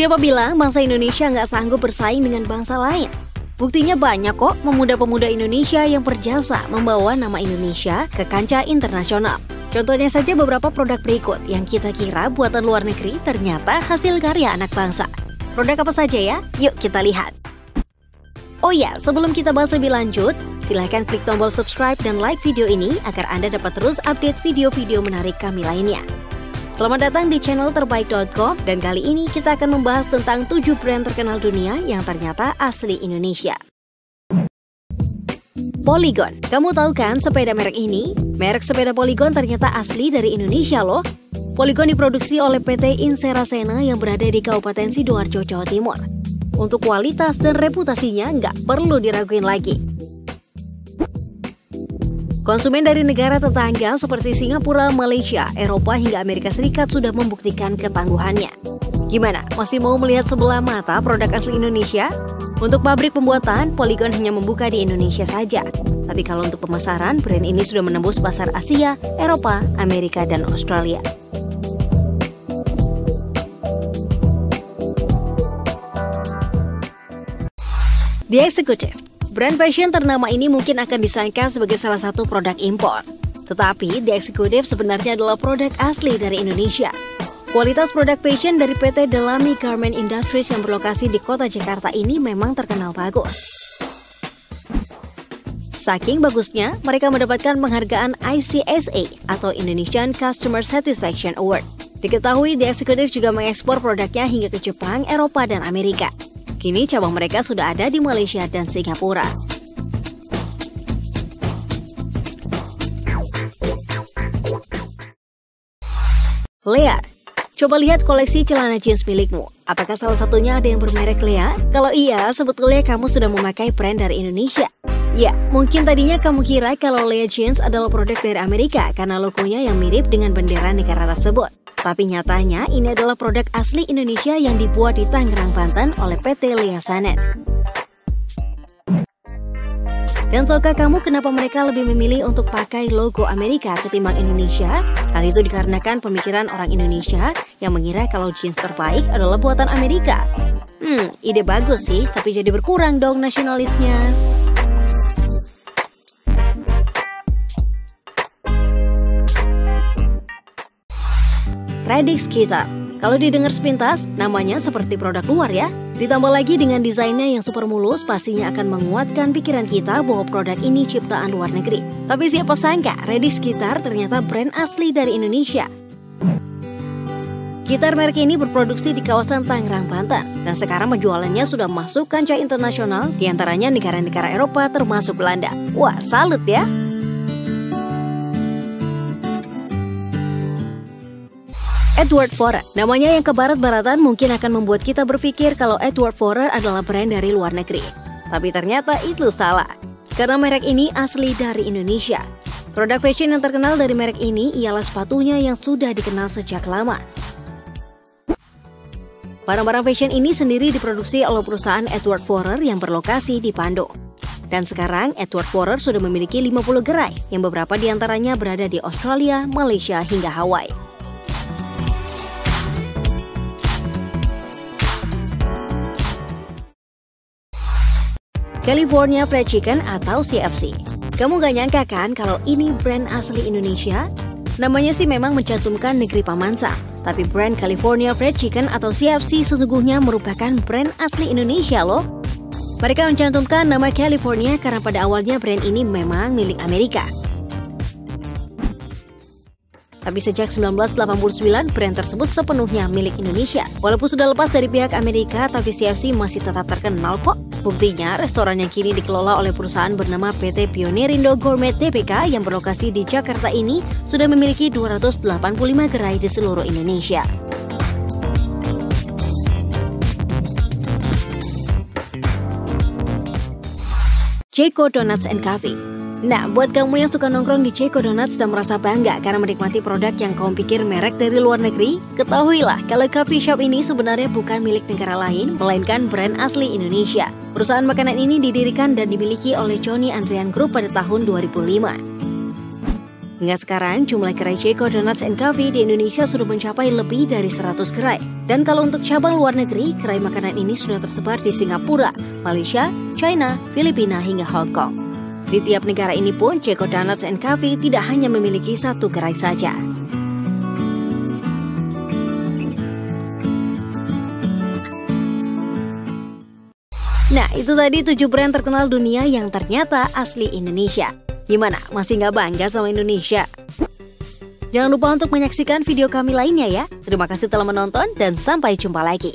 Siapa bilang bangsa Indonesia nggak sanggup bersaing dengan bangsa lain? Buktinya banyak kok pemuda-pemuda Indonesia yang berjasa membawa nama Indonesia ke kancah internasional. Contohnya saja beberapa produk berikut yang kita kira buatan luar negeri ternyata hasil karya anak bangsa. Produk apa saja ya? Yuk kita lihat. Oh ya, sebelum kita bahas lebih lanjut, silahkan klik tombol subscribe dan like video ini agar Anda dapat terus update video-video menarik kami lainnya. Selamat datang di channel terbaik.com dan kali ini kita akan membahas tentang 7 brand terkenal dunia yang ternyata asli Indonesia. Polygon, kamu tahu kan sepeda merek ini? Merek sepeda Polygon ternyata asli dari Indonesia loh. Polygon diproduksi oleh PT Insera Sena yang berada di Kabupaten Sidoarjo, Jawa Timur. Untuk kualitas dan reputasinya nggak perlu diraguin lagi. Konsumen dari negara tetangga seperti Singapura, Malaysia, Eropa hingga Amerika Serikat sudah membuktikan ketangguhannya. Gimana? Masih mau melihat sebelah mata produk asli Indonesia? Untuk pabrik pembuatan, Polygon hanya membuka di Indonesia saja. Tapi kalau untuk pemasaran, brand ini sudah menembus pasar Asia, Eropa, Amerika, dan Australia. The Executive Brand fashion ternama ini mungkin akan disangka sebagai salah satu produk impor. Tetapi, The Executive sebenarnya adalah produk asli dari Indonesia. Kualitas produk fashion dari PT Delami Garment Industries yang berlokasi di kota Jakarta ini memang terkenal bagus. Saking bagusnya, mereka mendapatkan penghargaan ICSA atau Indonesian Customer Satisfaction Award. Diketahui The Executive juga mengekspor produknya hingga ke Jepang, Eropa, dan Amerika. Kini cabang mereka sudah ada di Malaysia dan Singapura. Lea, coba lihat koleksi celana jeans milikmu. Apakah salah satunya ada yang bermerek Lea? Kalau iya, sebetulnya kamu sudah memakai brand dari Indonesia. Ya, mungkin tadinya kamu kira kalau Lea Jeans adalah produk dari Amerika karena logonya yang mirip dengan bendera negara tersebut. Tapi nyatanya ini adalah produk asli Indonesia yang dibuat di Tangerang, Banten oleh PT Lea Sanen. Dan tahukah kamu kenapa mereka lebih memilih untuk pakai logo Amerika ketimbang Indonesia? Hal itu dikarenakan pemikiran orang Indonesia yang mengira kalau jeans terbaik adalah buatan Amerika. Hmm, ide bagus sih, tapi jadi berkurang dong nasionalisnya. Radix Kita. Kalau didengar sepintas, namanya seperti produk luar ya. Ditambah lagi dengan desainnya yang super mulus, pastinya akan menguatkan pikiran kita bahwa produk ini ciptaan luar negeri. Tapi siapa sangka, Radix Gitar ternyata brand asli dari Indonesia. Gitar merek ini berproduksi di kawasan Tangerang, Banten, dan sekarang penjualannya sudah masuk kancah internasional, di antaranya negara-negara Eropa termasuk Belanda. Wah, salut ya! Edward Forer. Namanya yang ke barat-baratan mungkin akan membuat kita berpikir kalau Edward Forer adalah brand dari luar negeri. Tapi ternyata itu salah. Karena merek ini asli dari Indonesia. Produk fashion yang terkenal dari merek ini ialah sepatunya yang sudah dikenal sejak lama. Barang-barang fashion ini sendiri diproduksi oleh perusahaan Edward Forer yang berlokasi di Pando. Dan sekarang Edward Forer sudah memiliki 50 gerai yang beberapa di antaranya berada di Australia, Malaysia, hingga Hawaii. California Fried Chicken atau CFC. Kamu gak nyangka kan kalau ini brand asli Indonesia? Namanya sih memang mencantumkan negeri Pamansa, tapi brand California Fried Chicken atau CFC sesungguhnya merupakan brand asli Indonesia loh. Mereka mencantumkan nama California karena pada awalnya brand ini memang milik Amerika. Tapi sejak 1989, brand tersebut sepenuhnya milik Indonesia. Walaupun sudah lepas dari pihak Amerika, tapi CFC masih tetap terkenal kok. Buktinya, restoran yang kini dikelola oleh perusahaan bernama PT Pionerindo Gourmet TPK yang berlokasi di Jakarta ini sudah memiliki 285 gerai di seluruh Indonesia. Jeko Donuts and Coffee Nah, buat kamu yang suka nongkrong di Ceko Donuts dan merasa bangga karena menikmati produk yang kamu pikir merek dari luar negeri, ketahuilah kalau coffee shop ini sebenarnya bukan milik negara lain, melainkan brand asli Indonesia. Perusahaan makanan ini didirikan dan dimiliki oleh Johnny Andrian Group pada tahun 2005. Hingga sekarang, jumlah gerai Ceko Donuts and Coffee di Indonesia sudah mencapai lebih dari 100 gerai. Dan kalau untuk cabang luar negeri, gerai makanan ini sudah tersebar di Singapura, Malaysia, China, Filipina, hingga Hong Kong. Di tiap negara ini pun, Ceko Donuts and Coffee tidak hanya memiliki satu gerai saja. Nah, itu tadi 7 brand terkenal dunia yang ternyata asli Indonesia. Gimana, masih nggak bangga sama Indonesia? Jangan lupa untuk menyaksikan video kami lainnya ya. Terima kasih telah menonton dan sampai jumpa lagi.